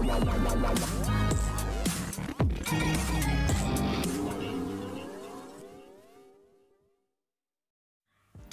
わあ!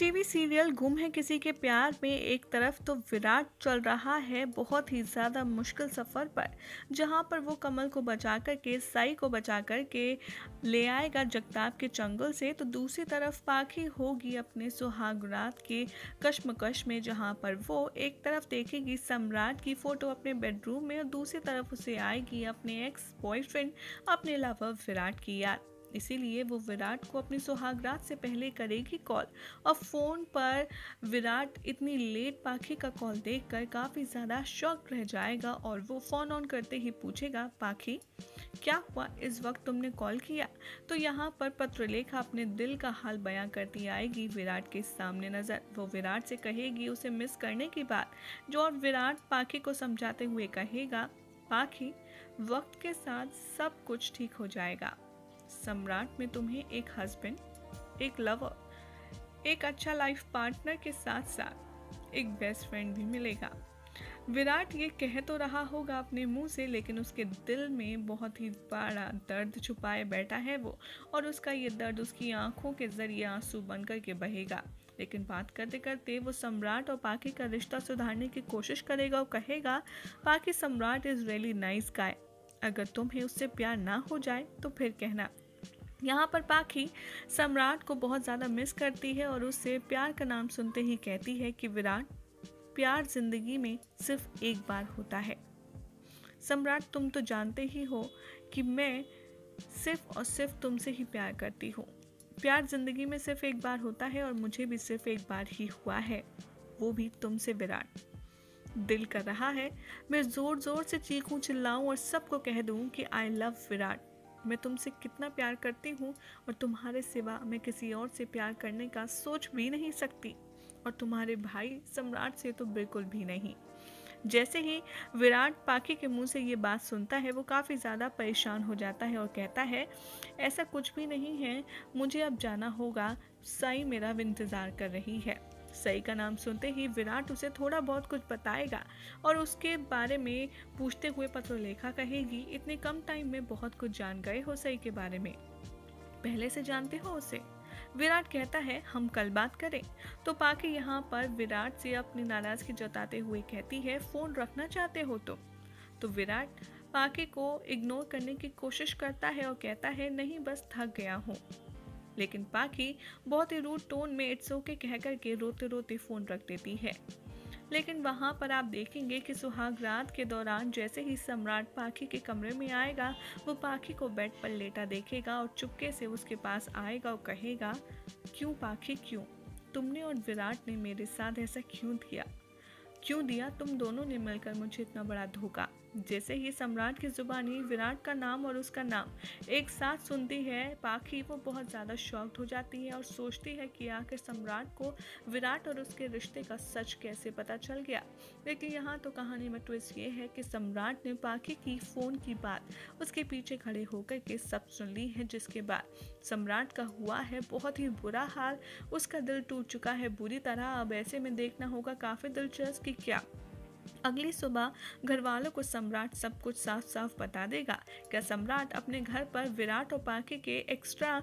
TV serial गुम है किसी के प्यार में एक तरफ़ तो विराट चल रहा है बहुत ही ज़्यादा मुश्किल सफ़र पर, जहाँ पर वो कमल को बचा कर के, साई को बचा कर के ले आएगा जगताप के चंगल से। तो दूसरी तरफ़ पाखी होगी अपने सुहागरात के कश्मकश में, जहाँ पर वो एक तरफ़ देखेगी सम्राट की फ़ोटो अपने बेडरूम में और दूसरी तरफ़ उसे आएगी अपने एक्स बॉयफ्रेंड अपने लवर विराट की याद। इसीलिए वो विराट को अपनी सुहागरात से पहले करेगी कॉल। और फ़ोन पर विराट इतनी लेट पाखी का कॉल देखकर काफ़ी ज़्यादा शॉक रह जाएगा और वो फ़ोन ऑन करते ही पूछेगा, पाखी, क्या हुआ? इस वक्त तुमने कॉल किया? तो यहाँ पर पत्रलेखा अपने दिल का हाल बयां करती आएगी विराट के सामने नज़र। वो विराट से कहेगी उसे मिस करने की बात, जो और विराट पाखी को समझाते हुए कहेगा, पाखी, वक्त के साथ सब कुछ ठीक हो जाएगा। सम्राट में तुम्हें एक हस्बैंड एक लवर एक अच्छा लाइफ पार्टनर के साथ साथ एक बेस्ट फ्रेंड भी मिलेगा। विराट ये कह तो रहा होगा अपने मुँह से, लेकिन उसके दिल में बहुत ही बड़ा दर्द छुपाए बैठा है वो, और उसका ये दर्द उसकी आँखों के ज़रिए आँसू बन कर के बहेगा। लेकिन बात करते करते वो सम्राट और पाकि का रिश्ता सुधारने की कोशिश करेगा और कहेगा पाकि सम्राट इज़ रियली नाइस गाय अगर तुम्हें उससे प्यार ना हो जाए तो फिर कहना यहाँ पर पाखी सम्राट को बहुत ज़्यादा मिस करती है और उससे प्यार का नाम सुनते ही कहती है कि विराट, प्यार ज़िंदगी में सिर्फ़ एक बार होता है। सम्राट, तुम तो जानते ही हो कि मैं सिर्फ़ और सिर्फ़ तुमसे ही प्यार करती हूँ। प्यार ज़िंदगी में सिर्फ़ एक बार होता है और मुझे भी सिर्फ़ एक बार ही हुआ है। वो भी तुमसे, विराट। दिल कर रहा है। मैं ज़ोर ज़ोर से चीखूं, चिल्लाऊं और सबको कह दूँ कि आई लव विराट। मैं तुमसे कितना प्यार करती हूँ और तुम्हारे सिवा मैं किसी और से प्यार करने का सोच भी नहीं सकती और तुम्हारे भाई सम्राट से तो बिल्कुल भी नहीं। जैसे ही विराट पाखी के मुँह से ये बात सुनता है, वो काफ़ी ज़्यादा परेशान हो जाता है और कहता है, ऐसा कुछ भी नहीं है, मुझे अब जाना होगा, साई मेरा इंतज़ार कर रही है। सई का नाम सुनते ही विराट उसे थोड़ा बहुत कुछ बताएगा और उसके बारे में पूछते हुए पत्रलेखा कहेगी, इतने कम टाइम में बहुत कुछ जान गए हो सई के बारे में। पहले से जानते हो उसे? विराट कहता है, हम कल बात करें। तो पाके यहाँ पर विराट से अपनी नाराज़गी जताते हुए कहती है, फ़ोन रखना चाहते हो तो। तो विराट पाके को इग्नोर करने की कोशिश करता है और कहता है, नहीं, बस थक गया हूँ। लेकिन पाखी बहुत ही रूट टोन में इट्स ओके कह कर के रोते रोते फ़ोन रख देती है। लेकिन वहाँ पर आप देखेंगे कि सुहाग रात के दौरान जैसे ही सम्राट पाखी के कमरे में आएगा, वो पाखी को बेड पर लेटा देखेगा और चुपके से उसके पास आएगा और कहेगा, क्यों पाखी, क्यों? तुमने और विराट ने मेरे साथ ऐसा क्यों किया क्यों दिया? तुम दोनों ने मिलकर मुझे इतना बड़ा धोखा जैसे ही सम्राट की जुबानी विराट का नाम और उसका नाम एक साथ सुनती है पाखी वो बहुत ज़्यादा शॉक्ड हो जाती है और सोचती है कि आखिर सम्राट को विराट और उसके रिश्ते का सच कैसे पता चल गया। लेकिन यहाँ तो कहानी में ट्विस्ट ये है कि सम्राट ने पाखी की फ़ोन की बात, उसके पीछे खड़े होकर के सब सुन ली है, जिसके बाद सम्राट का हुआ है बहुत ही बुरा हाल। उसका दिल टूट चुका है बुरी तरह। अब ऐसे में देखना होगा काफ़ी दिलचस्प कि क्या। अगली सुबह घर वालों को सम्राट सब कुछ साफ़ साफ़ बता देगा। क्या सम्राट अपने घर पर विराट और पाके के एक्स्ट्रा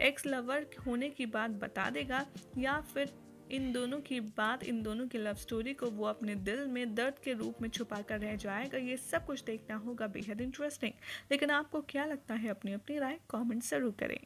एक्स लवर होने की बात बता देगा या फिर इन दोनों की बात, इन दोनों की लव स्टोरी को वो अपने दिल में दर्द के रूप में छुपा कर रह जाएगा? ये सब कुछ देखना होगा, बेहद इंटरेस्टिंग लेकिन आपको क्या लगता है अपनी अपनी राय कमेंट ज़रूर करें।